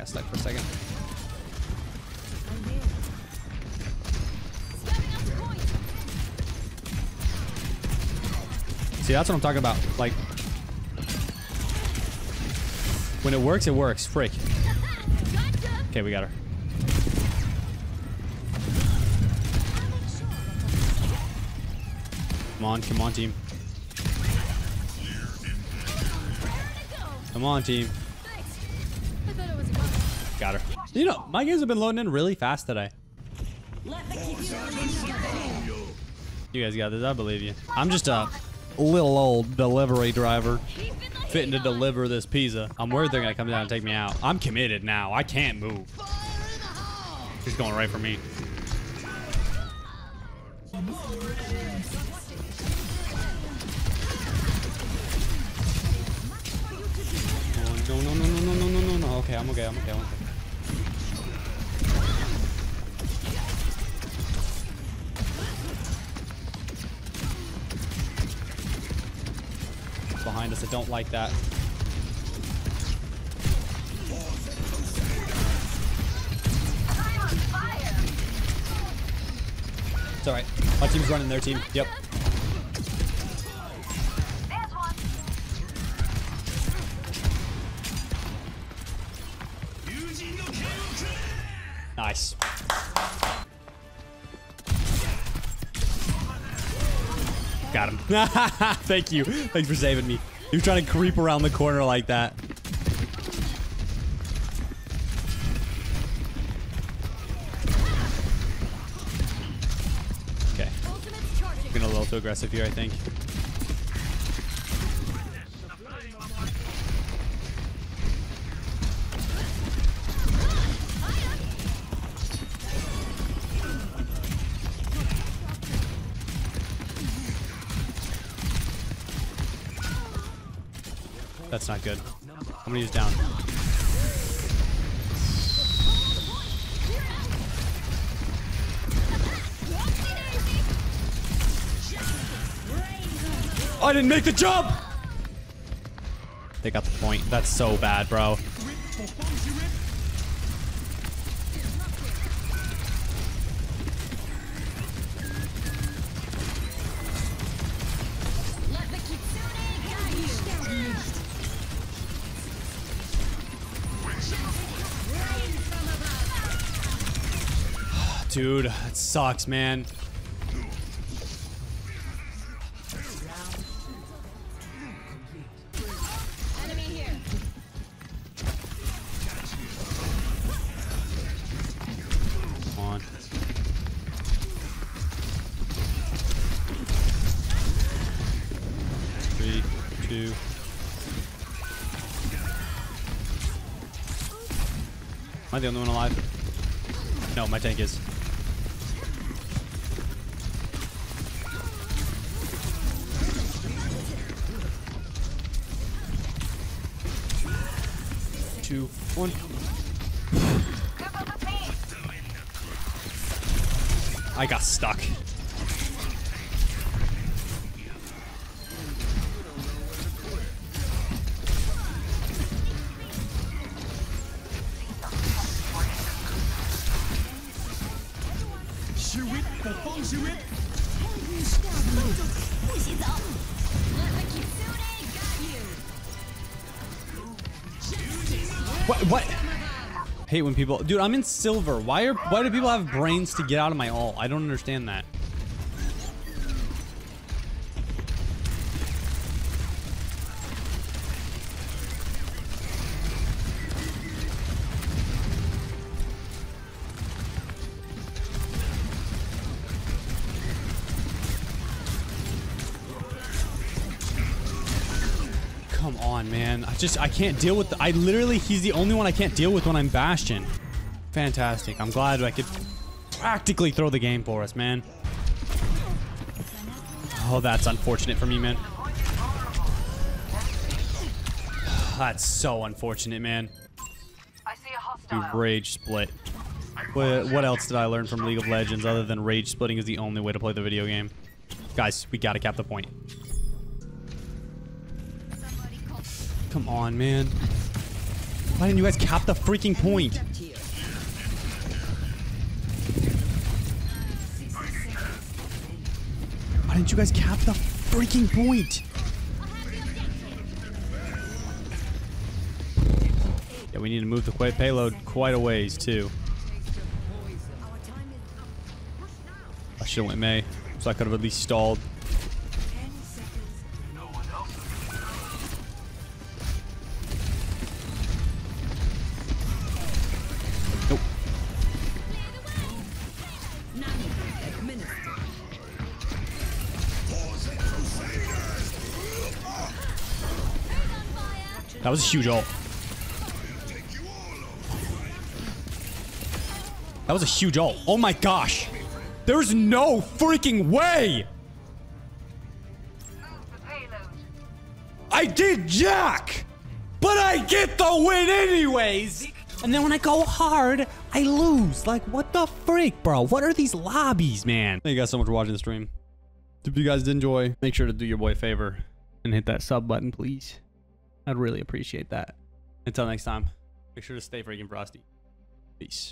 got stuck for a second. See, that's what I'm talking about. Like, when it works, it works. Freak. Okay, we got her. Come on, come on, team. Come on, team. Got her. You know, my games have been loading in really fast today. You guys got this. I believe you. I'm just a little old delivery driver fitting to deliver this pizza. I'm worried they're going to come down and take me out. I'm committed now. I can't move. She's going right for me. No, no, no, no, no, no, no, no. Okay, I'm okay. I'm okay. I'm okay. Behind us. I don't like that. It's alright. My team's running their team. Yep. Nice. Got him. Thank you. Thanks for saving me. Was trying to creep around the corner like that. Okay. Been a little too aggressive here, I think. That's not good. I'm gonna use down? I didn't make the jump! They got the point. That's so bad, bro. Dude, that sucks, man. Am I the only one alive? No, my tank is. One. I got stuck. What? What? Hate when people, dude. I'm in silver. Why are? Why do people have brains to get out of my ult? I don't understand that. Come on, man. I just, I can't deal with the, I literally, he's the only one I can't deal with when I'm Bastion. Fantastic. I'm glad I could practically throw the game for us, man. Oh, that's unfortunate for me, man. That's so unfortunate, man. I see a Dude, rage split. What, what else did I learn from League of Legends other than rage splitting is the only way to play the video game? Guys, we gotta cap the point. Come on, man. Why didn't you guys cap the freaking point? Why didn't you guys cap the freaking point? Yeah, we need to move the payload quite a ways, too. I should have went Mei, so I could have at least stalled. That was a huge ult. That was a huge ult. Oh my gosh. There's no freaking way. I did jack, but I get the win anyways. And then when I go hard, I lose. Like, what the freak, bro? What are these lobbies, man? Thank you guys so much for watching the stream. If you guys did enjoy, make sure to do your boy a favor and hit that sub button, please. I'd really appreciate that. Until next time, make sure to stay freaking frosty. Peace.